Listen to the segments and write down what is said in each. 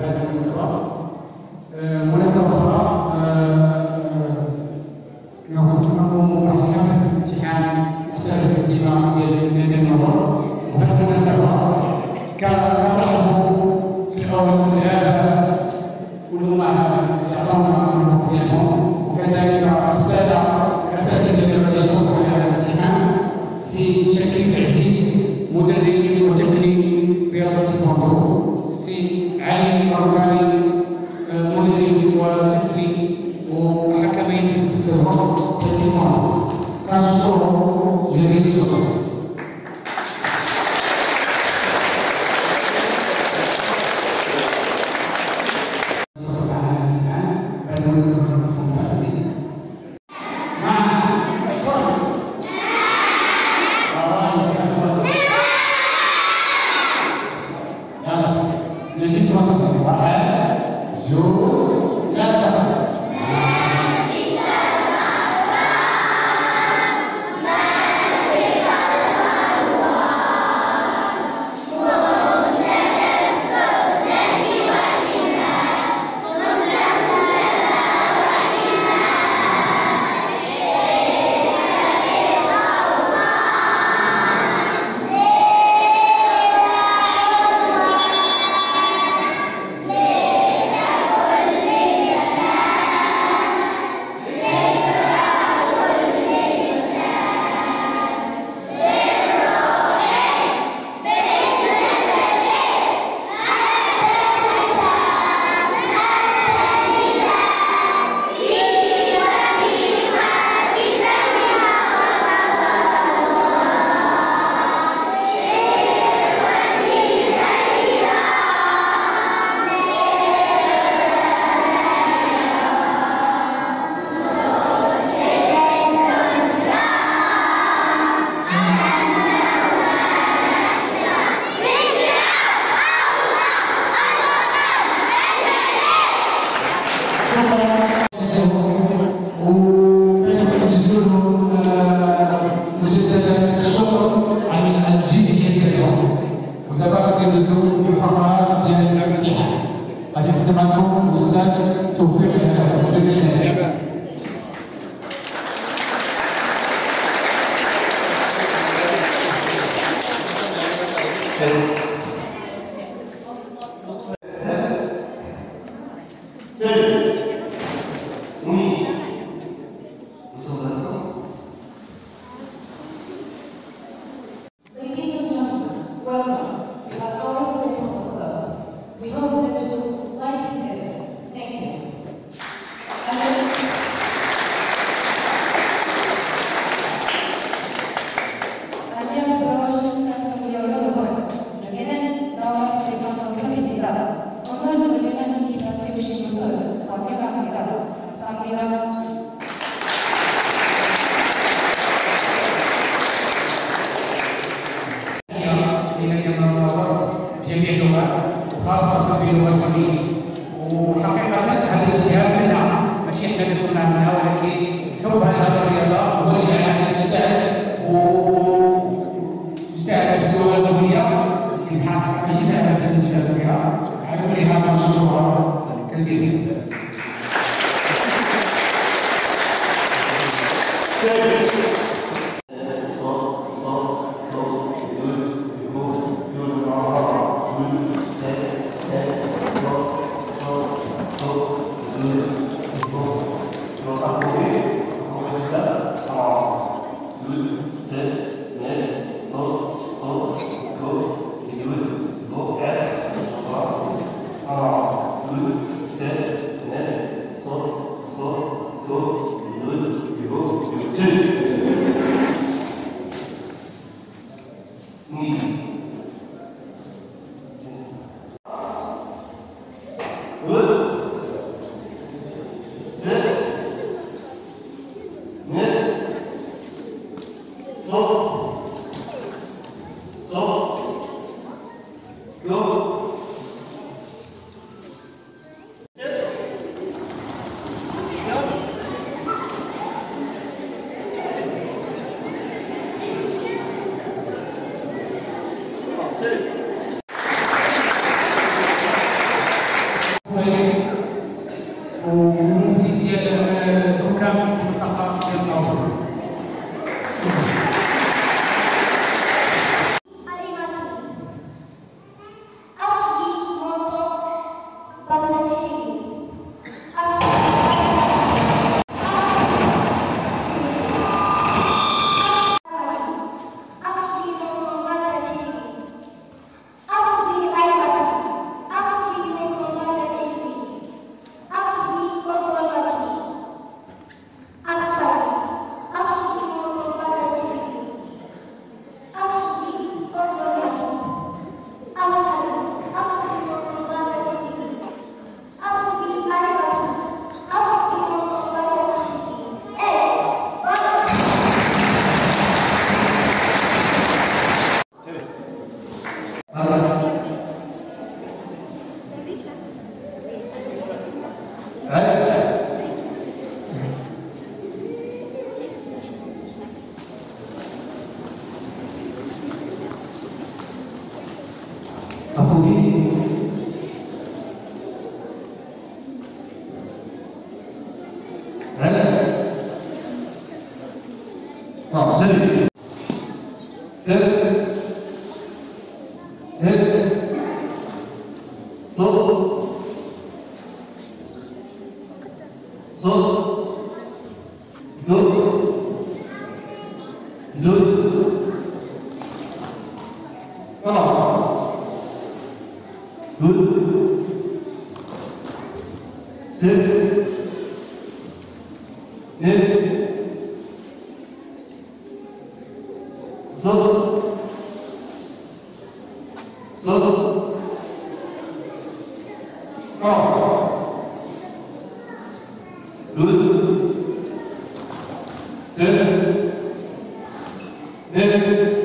هذه المناسبة مناسبة أخرى نقوم بحفل امتحان مختلف الكتيبة ديال النظر وهذه المناسبة كنرحبوا في الأول بالآباء والأمهات اللي عطاونا الموقف ديالهم وكذلك السادة أساتذة اللي غادي يشرفوا على هذا الامتحان في شركة you Thank you. Good. do sapato central. まあ、ゼリええそうそうどどあらぶせ Kom. Ud. Til.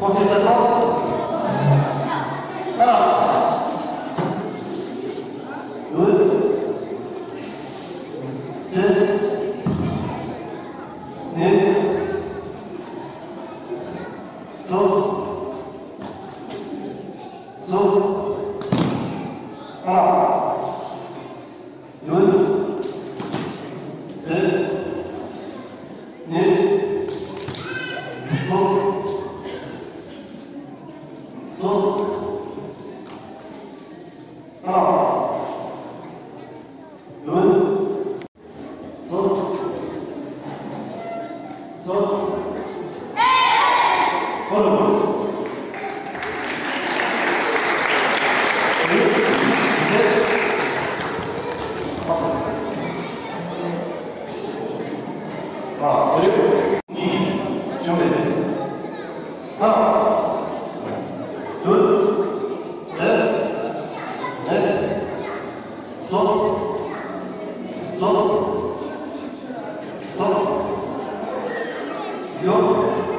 Ou seja, todas Oh. não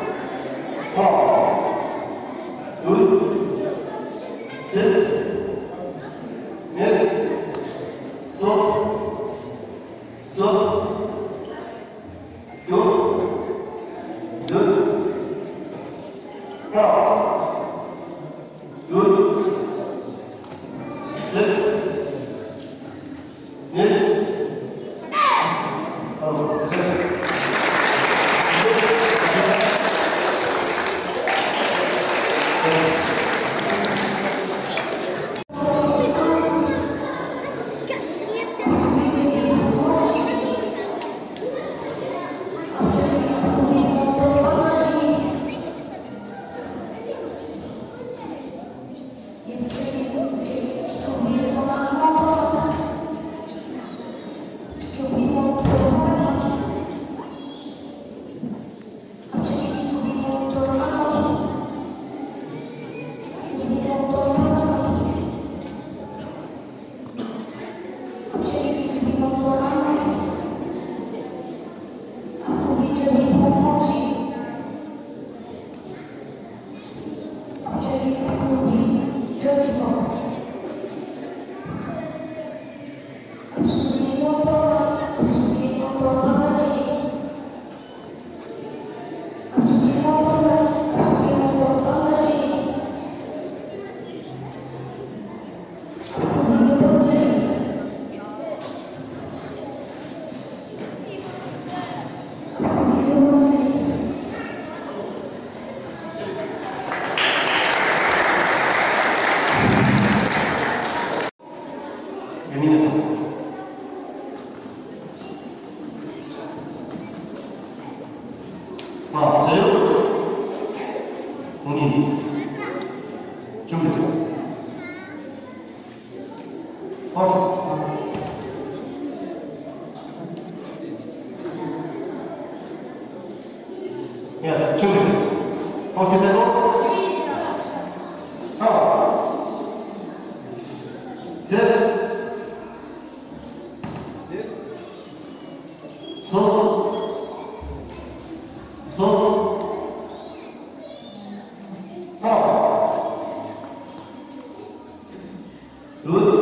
皆さん。Four. Good.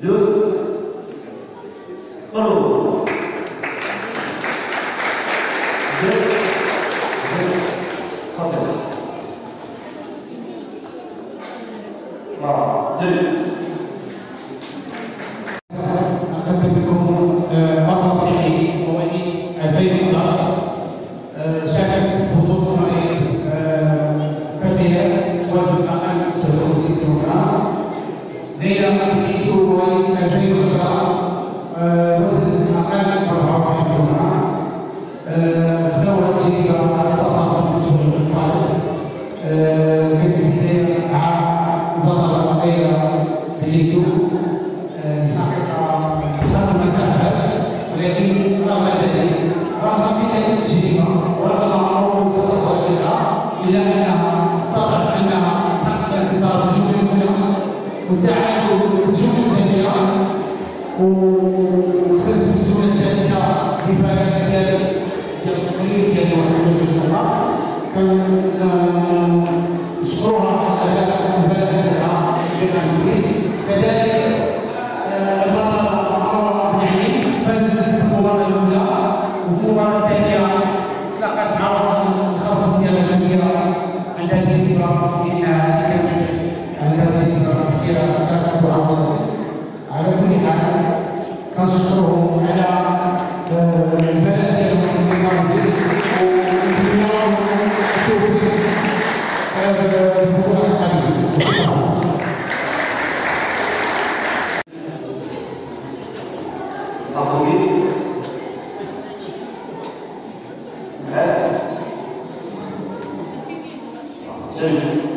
deux, un على كل حال كنشكرهم على Thank you.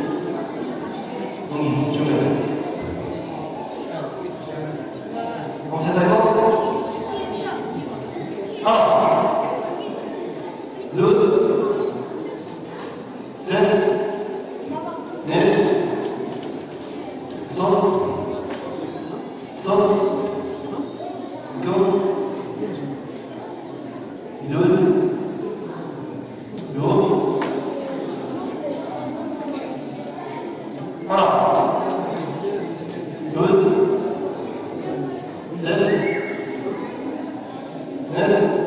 넷,